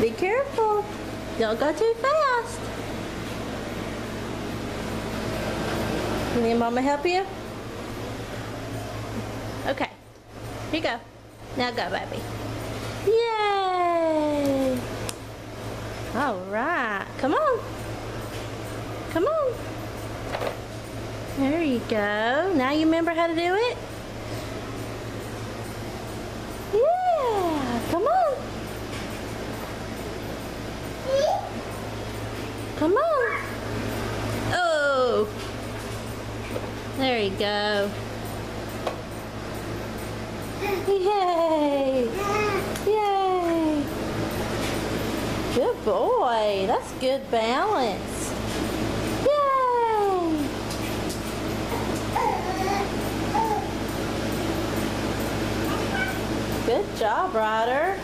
Be careful. Don't go too fast. You need mama help you? Okay. Here you go. Now go, baby. Yay! All right. Come on. Come on. There you go. Now you remember how to do it? Yeah. Come on. Come on. Oh. There you go. Yay. Yay. Good boy. That's good balance. Yay. Good job, Ryder.